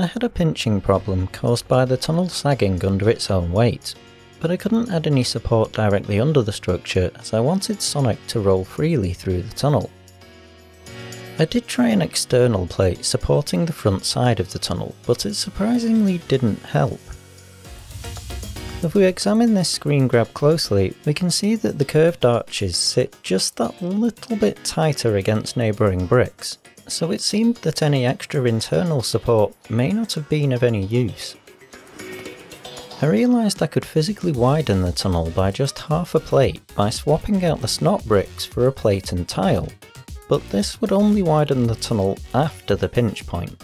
I had a pinching problem caused by the tunnel sagging under its own weight, but I couldn't add any support directly under the structure as I wanted Sonic to roll freely through the tunnel. I did try an external plate supporting the front side of the tunnel, but it surprisingly didn't help. If we examine this screen grab closely, we can see that the curved arches sit just that little bit tighter against neighbouring bricks, so it seemed that any extra internal support may not have been of any use. I realised I could physically widen the tunnel by just half a plate by swapping out the SNOT bricks for a plate and tile, but this would only widen the tunnel after the pinch point.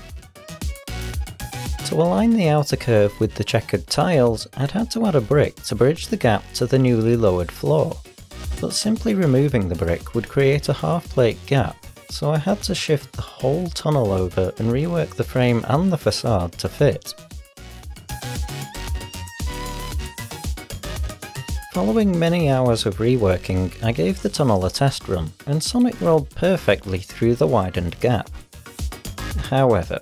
To align the outer curve with the checkered tiles, I'd had to add a brick to bridge the gap to the newly lowered floor, but simply removing the brick would create a half plate gap, so I had to shift the whole tunnel over and rework the frame and the facade to fit. Following many hours of reworking, I gave the tunnel a test run, and Sonic rolled perfectly through the widened gap. However,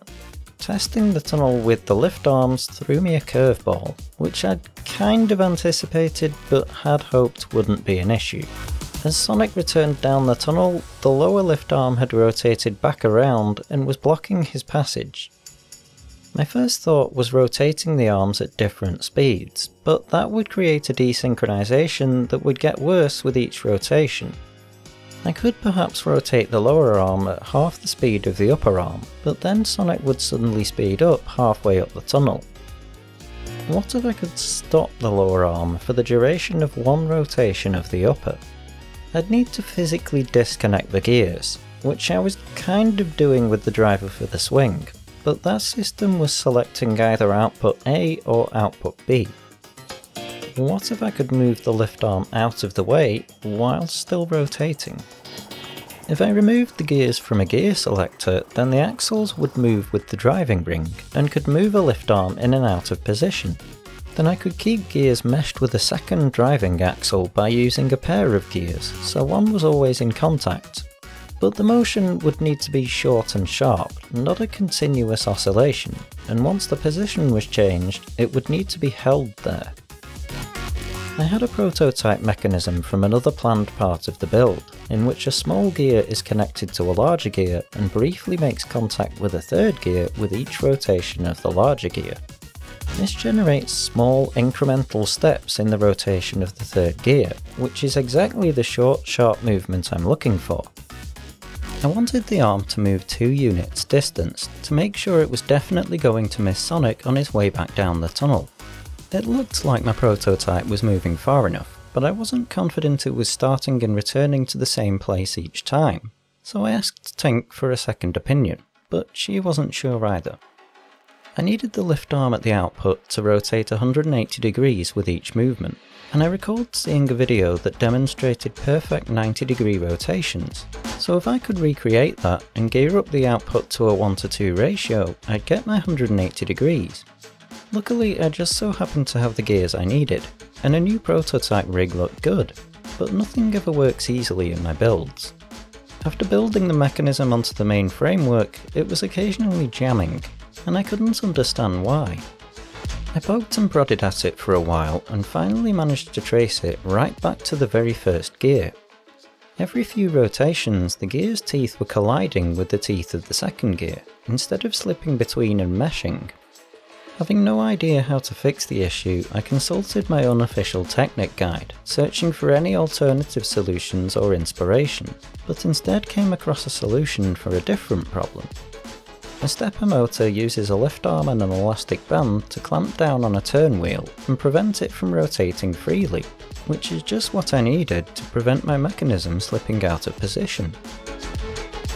testing the tunnel with the lift arms threw me a curveball, which I'd kind of anticipated but had hoped wouldn't be an issue. As Sonic returned down the tunnel, the lower lift arm had rotated back around and was blocking his passage, my first thought was rotating the arms at different speeds, but that would create a desynchronization that would get worse with each rotation. I could perhaps rotate the lower arm at half the speed of the upper arm, but then Sonic would suddenly speed up halfway up the tunnel. What if I could stop the lower arm for the duration of one rotation of the upper? I'd need to physically disconnect the gears, which I was kind of doing with the driver for the swing, but that system was selecting either output A or output B. What if I could move the lift arm out of the way while still rotating? If I removed the gears from a gear selector, then the axles would move with the driving ring and could move a lift arm in and out of position. Then I could keep gears meshed with a second driving axle by using a pair of gears, so one was always in contact, but the motion would need to be short and sharp, not a continuous oscillation, and once the position was changed, it would need to be held there. I had a prototype mechanism from another planned part of the build, in which a small gear is connected to a larger gear and briefly makes contact with a third gear with each rotation of the larger gear. This generates small incremental steps in the rotation of the third gear, which is exactly the short sharp movement I'm looking for, I wanted the arm to move 2 units distance to make sure it was definitely going to miss Sonic on his way back down the tunnel. It looked like my prototype was moving far enough, but I wasn't confident it was starting and returning to the same place each time, so I asked Tink for a second opinion, but she wasn't sure either. I needed the lift arm at the output to rotate 180 degrees with each movement, and I recalled seeing a video that demonstrated perfect 90 degree rotations, so if I could recreate that and gear up the output to a 1 to 2 ratio, I'd get my 180 degrees. Luckily I just so happened to have the gears I needed, and a new prototype rig looked good, but nothing ever works easily in my builds. After building the mechanism onto the main framework, it was occasionally jamming, and I couldn't understand why. I poked and prodded at it for a while and finally managed to trace it right back to the very first gear. Every few rotations the gear's teeth were colliding with the teeth of the second gear, instead of slipping between and meshing. Having no idea how to fix the issue, I consulted my unofficial Technic guide, searching for any alternative solutions or inspiration, but instead came across a solution for a different problem. A stepper motor uses a lift arm and an elastic band to clamp down on a turn wheel and prevent it from rotating freely, which is just what I needed to prevent my mechanism slipping out of position.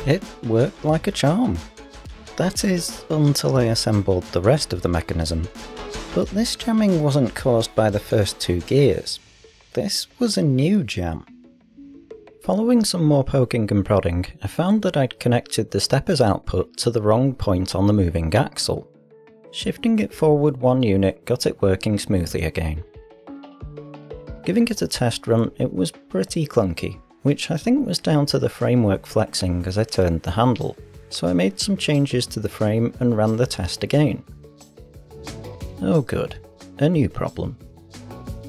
It worked like a charm. That is, until I assembled the rest of the mechanism. But this jamming wasn't caused by the first two gears. This was a new jam. Following some more poking and prodding, I found that I'd connected the stepper's output to the wrong point on the moving axle. Shifting it forward one unit got it working smoothly again. Giving it a test run, it was pretty clunky, which I think was down to the framework flexing as I turned the handle, so I made some changes to the frame and ran the test again. Oh good, a new problem.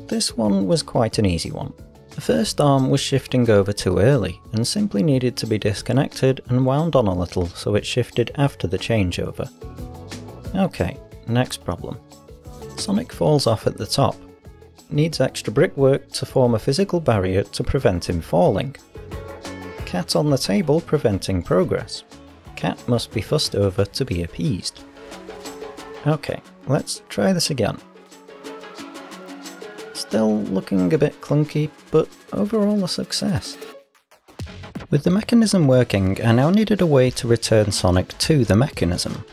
This one was quite an easy one. The first arm was shifting over too early and simply needed to be disconnected and wound on a little so it shifted after the changeover. Okay, next problem. Sonic falls off at the top. Needs extra brickwork to form a physical barrier to prevent him falling. Cat on the table preventing progress. Cat must be fussed over to be appeased. Okay, let's try this again. Still looking a bit clunky, but overall a success. With the mechanism working, I now needed a way to return Sonic to the mechanism.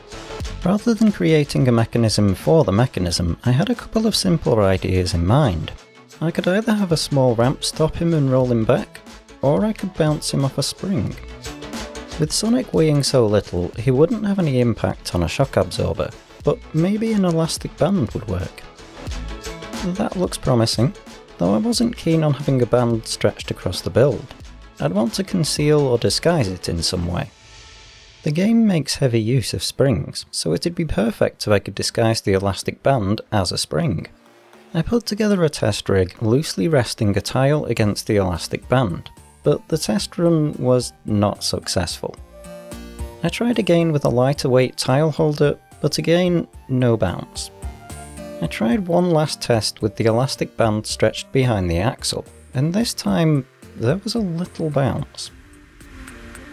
Rather than creating a mechanism for the mechanism, I had a couple of simpler ideas in mind. I could either have a small ramp stop him and roll him back, or I could bounce him off a spring. With Sonic weighing so little, he wouldn't have any impact on a shock absorber, but maybe an elastic band would work. That looks promising, though I wasn't keen on having a band stretched across the build. I'd want to conceal or disguise it in some way. The game makes heavy use of springs, so it'd be perfect if I could disguise the elastic band as a spring. I put together a test rig loosely resting a tile against the elastic band, but the test run was not successful. I tried again with a lighter weight tile holder, but again, no bounce. I tried one last test with the elastic band stretched behind the axle, and this time there was a little bounce.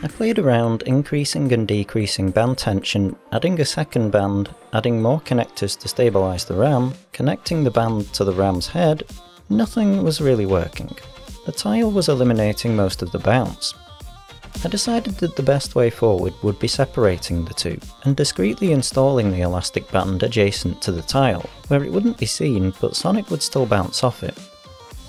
I played around increasing and decreasing band tension, adding a second band, adding more connectors to stabilise the RAM, connecting the band to the RAM's head, nothing was really working. The tile was eliminating most of the bounce. I decided that the best way forward would be separating the two, and discreetly installing the elastic band adjacent to the tile, where it wouldn't be seen but Sonic would still bounce off it.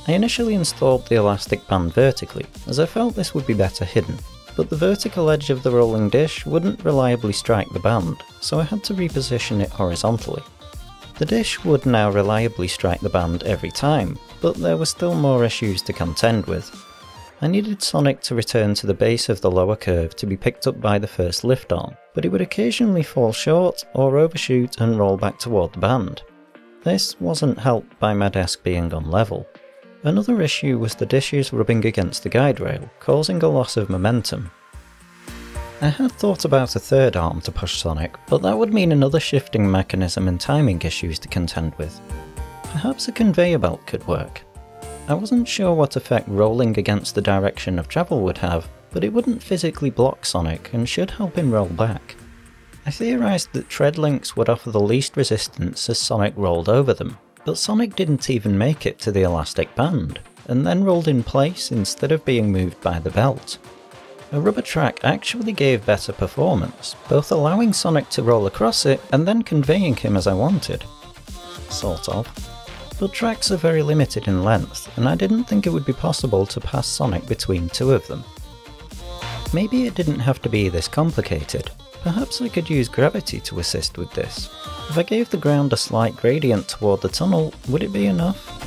I initially installed the elastic band vertically, as I felt this would be better hidden, but the vertical edge of the rolling dish wouldn't reliably strike the band, so I had to reposition it horizontally. The dish would now reliably strike the band every time, but there were still more issues to contend with. I needed Sonic to return to the base of the lower curve to be picked up by the first lift arm, but he would occasionally fall short or overshoot and roll back toward the band. This wasn't helped by my desk being on level, Another issue was the dishes rubbing against the guide rail, causing a loss of momentum. I had thought about a third arm to push Sonic, but that would mean another shifting mechanism and timing issues to contend with. Perhaps a conveyor belt could work. I wasn't sure what effect rolling against the direction of travel would have, but it wouldn't physically block Sonic and should help him roll back. I theorised that tread links would offer the least resistance as Sonic rolled over them, but Sonic didn't even make it to the elastic band, and then rolled in place instead of being moved by the belt. A rubber track actually gave better performance, both allowing Sonic to roll across it and then conveying him as I wanted. Sort of. But tracks are very limited in length, and I didn't think it would be possible to pass Sonic between two of them. Maybe it didn't have to be this complicated, Perhaps I could use gravity to assist with this. If I gave the ground a slight gradient toward the tunnel, would it be enough?